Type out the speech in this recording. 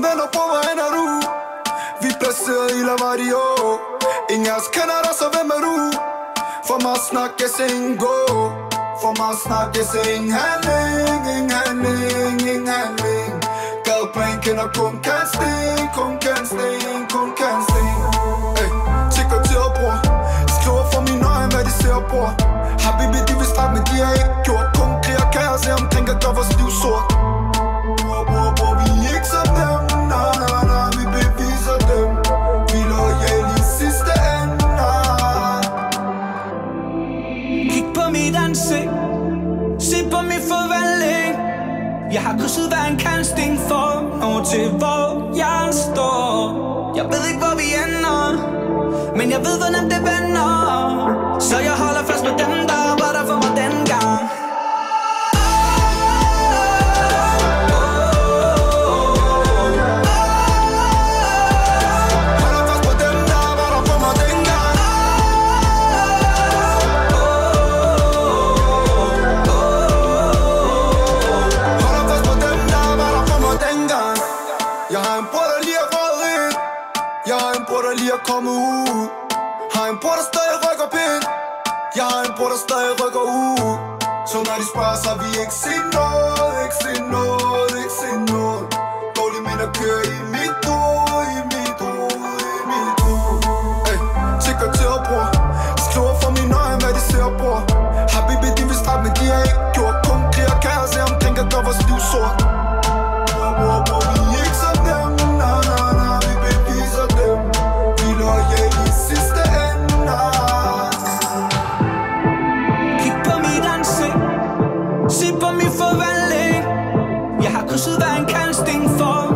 venner på, mig end er du? Vi er placeret i Lavadio Ingen af os kender dig, så hvem er du? For mig snakke, så ingen gå For mig snakke, så ingen handling Ingen handling, ingen handling Gadeplan kender kun kan Kun kan kun kan sten Ey, tigger til at bror Skriver for mine øjne, hvad de ser på Habibi, de vil snakke, men de har ikke gjort Kun krig og kaos jeg omkring at gøre vores liv sort Se på forvandling. Jeg har krydset hver en kantsten for Når til hvor jeg står. Jeg ved ikke hvor vi ender Men jeg ved hvordan det vender. Så jeg holder Jeg har en bror, der lige er kommet ud. Har en bror, der stadig rykker pind. Jeg har en bror, der stadig rykker ud. Så når de spørger, så vi ikke set noget Ikke set noget, can't sting for